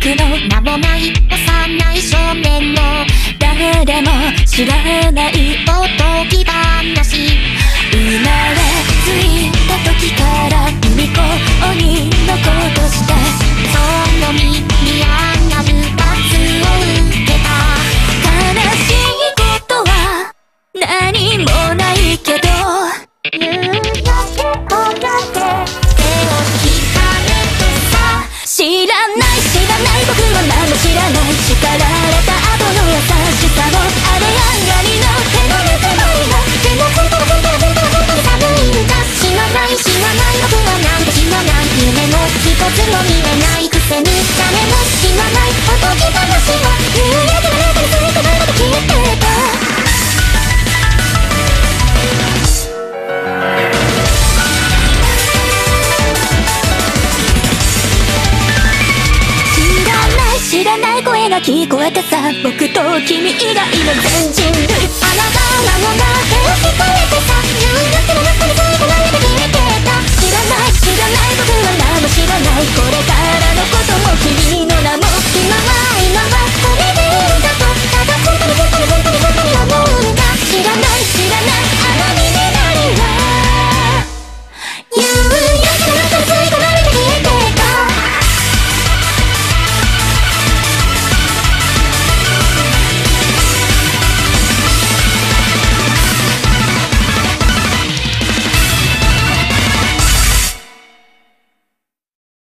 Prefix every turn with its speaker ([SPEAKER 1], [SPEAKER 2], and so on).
[SPEAKER 1] 学の
[SPEAKER 2] 名もない幼い少年の
[SPEAKER 1] 誰でも知らない
[SPEAKER 2] つも見えない。くせに誰も知らない。おとぎ話は。揺れてあなたに最後聞いてた。
[SPEAKER 1] 知らない声が聞こえてさ。僕と君以外の全人